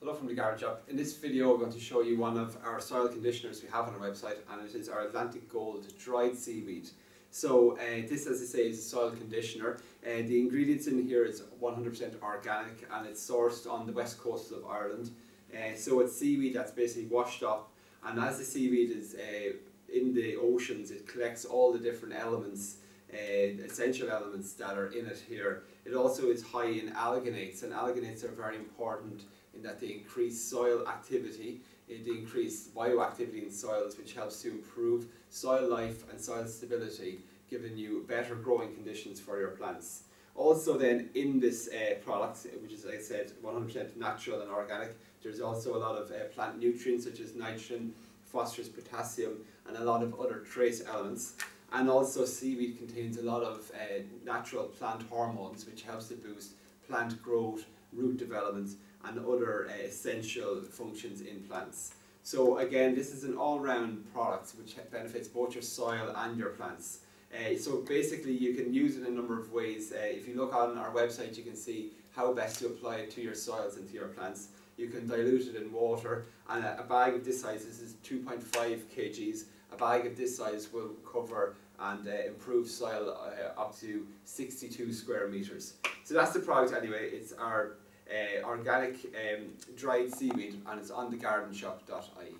Hello from the Garden Shop. In this video, I'm going to show you one of our soil conditioners we have on our website, and it is our Atlantic Gold dried seaweed. So uh, this, as I say, is a soil conditioner. Uh, the ingredients in here is 100% organic, and it's sourced on the west coast of Ireland. Uh, so it's seaweed that's basically washed up, and as the seaweed is uh, in the oceans, it collects all the different elements uh, essential elements that are in it here. It also is high in alginates, and alginates are very important in that they increase soil activity, uh, they increase bioactivity in soils, which helps to improve soil life and soil stability, giving you better growing conditions for your plants. Also, then in this uh, product, which is, like I said, 100% natural and organic, there's also a lot of uh, plant nutrients such as nitrogen, phosphorus, potassium, and a lot of other trace elements. And also seaweed contains a lot of uh, natural plant hormones which helps to boost plant growth, root development and other uh, essential functions in plants. So again, this is an all-round product which benefits both your soil and your plants. Uh, so basically you can use it in a number of ways. Uh, if you look on our website you can see how best to apply it to your soils and to your plants. You can dilute it in water and a, a bag of this size, this is 2.5 kgs, a bag of this size will cover and uh, improve soil uh, up to 62 square meters. So that's the product anyway. It's our uh, organic um, dried seaweed and it's on the thegardenshop.ie.